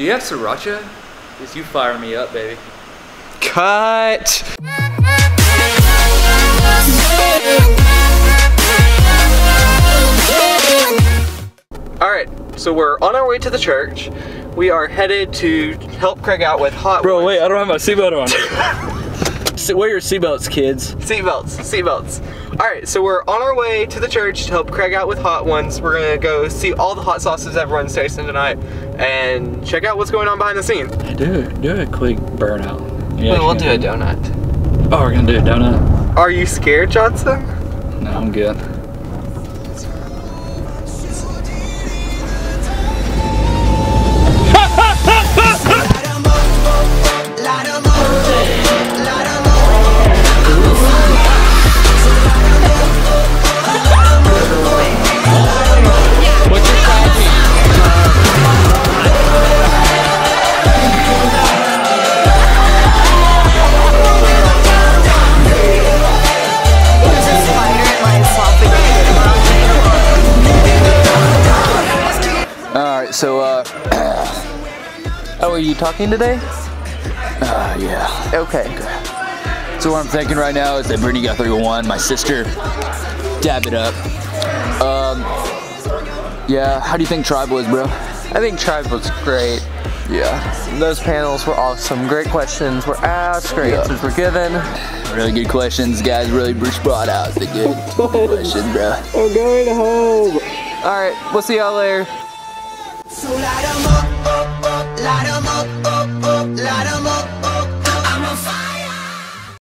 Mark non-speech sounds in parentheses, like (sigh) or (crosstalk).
Do you have sriracha? Cause you fire me up, baby. Cut! Alright, so we're on our way to the church. We are headed to help Craig out with hot Bro, Wheels. wait, I don't have my seatbelt on. (laughs) Se- Wear your seatbelts, kids. Seatbelts, seatbelts. Alright, so we're on our way to the church to help Craig out with hot ones. We're gonna go see all the hot sauces everyone's tasting tonight and check out what's going on behind the scenes. Do do a quick burnout. Yeah, we'll do a donut. Oh, we're gonna do a donut? Are you scared, Johnson? No, I'm good. Alright, so, uh. oh, are you talking today? Uh, yeah. Okay. So, what I'm thinking right now is that Brittany got 301, my sister. Dab it up. Um. Yeah, how do you think Tribe was, bro? I think Tribe was great. Yeah. Those panels were awesome. Great questions were asked, great Yeah. answers were given. Really good questions, guys. Really brought out the good (laughs) questions, bro. We're going home. All right, we'll see y'all later. 'Em up, up.